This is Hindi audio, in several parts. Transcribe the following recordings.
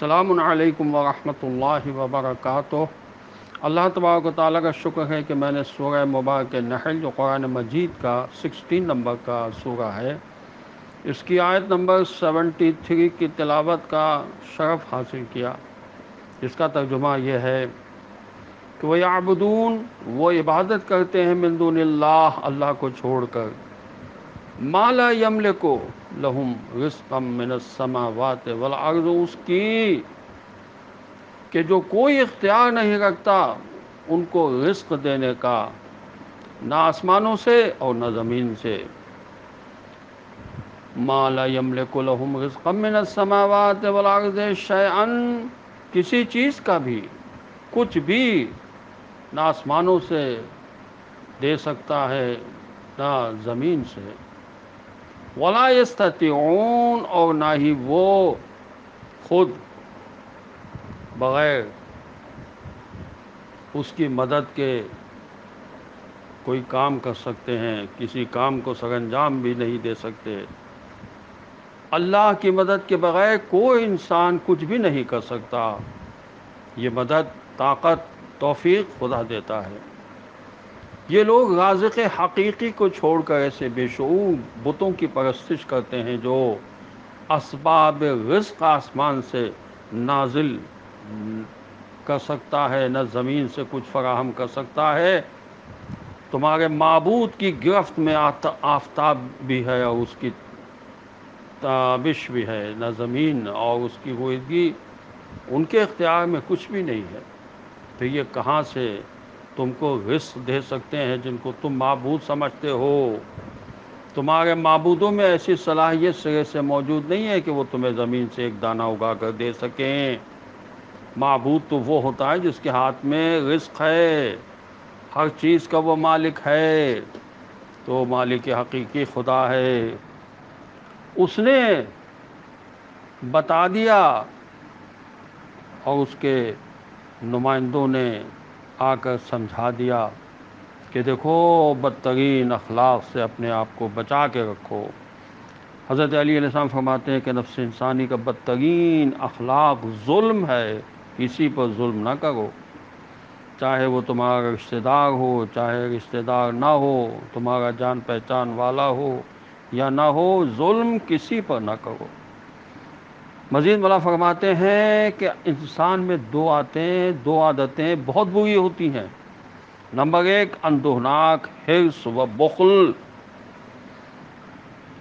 सलामकुम वरहमतुल्लाहि वबरकातुह। अल्लाह तबारक ताली का शुक्र है कि मैंने सूरह मुबारक नहल, जो कुरान मजीद का 16 नंबर का सूरा है, इसकी आयत नंबर 73 की तलावत का शरफ हासिल किया। इसका तर्जुमा यह है कि वह आबदून वो इबादत करते हैं मिंदून अल्लाह को छोड़कर। माला यमले को लहुम रिस्कम मिनसमावात वल अर्ज़ उसकी, कि जो कोई इख्तियार नहीं रखता उनको रिस्क देने का, ना आसमानों से और ना ज़मीन से। माला यमले को लहुम रिस्कम मिनसमावात वल अर्ज़ शयन किसी चीज़ का भी, कुछ भी ना आसमानों से दे सकता है, ना ज़मीन से। वला और ना ही वो खुद बग़ैर उसकी मदद के कोई काम कर सकते हैं, किसी काम को सरंजाम भी नहीं दे सकते। अल्लाह की मदद के बग़ैर कोई इंसान कुछ भी नहीं कर सकता। ये मदद, ताकत, तौफीक खुदा देता है। ये लोग राज़ हकीकी को छोड़कर ऐसे बेशूर बुतों की परस्तिश करते हैं जो इसबाब रिस्क आसमान से नाजिल कर सकता है, न ज़मीन से कुछ फराहम कर सकता है। तुम्हारे मबूद की गिरफ्त में आफ्ताब भी है और उसकी ताबिश भी है, न ज़मीन और उसकी गुदगी उनके इख्तियार में कुछ भी नहीं है। तो ये कहाँ से तुमको रिस्क दे सकते हैं जिनको तुम मबूद समझते हो। तुम्हारे मबूदों में ऐसी सलाहियत सिरे से मौजूद नहीं है कि वो तुम्हें ज़मीन से एक दाना उगा कर दे सकें। मबूद तो वो होता है जिसके हाथ में रिस्क है। हर चीज़ का वो मालिक है। तो मालिक हकीकी खुदा है। उसने बता दिया और उसके नुमाइंदों ने आकर समझा दिया कि देखो, बदतरीन अखलाक से अपने आप को बचा के रखो। हज़रत अली फरमाते हैं कि नफ्स इंसानी का बदतरीन अखलाक जुल्म है, किसी पर जुल्म ना करो। चाहे वो तुम्हारा रिश्तेदार हो, चाहे रिश्तेदार ना हो, तुम्हारा जान पहचान वाला हो या ना हो, जुल्म किसी पर ना करो। मजीद मला फरमाते हैं कि इंसान में दो आतें, दो आदतें बहुत बुरी होती हैं। नंबर एक, अंदोहनाक, हिर्स व बखल।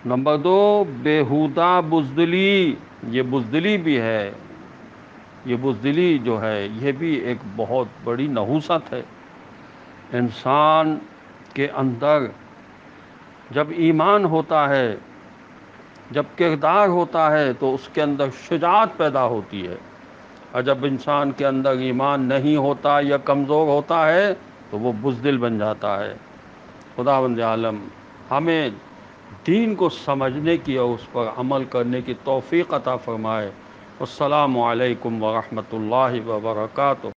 नंबर दो, बेहुदा बुजदली, ये बुजदली भी है। ये बुजदली जो है, ये भी एक बहुत बड़ी नहूसत है। इंसान के अंदर जब ईमान होता है जब किरदार होता है तो उसके अंदर शुजात पैदा होती है। और जब इंसान के अंदर ईमान नहीं होता या कमज़ोर होता है तो वो बुजदिल बन जाता है। खुदा बंद आलम, हमें दीन को समझने की और उस पर अमल करने की तोफ़ी अता फ़रमाए। असलकम वरहमल वर्का